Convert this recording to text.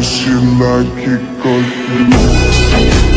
She like it cause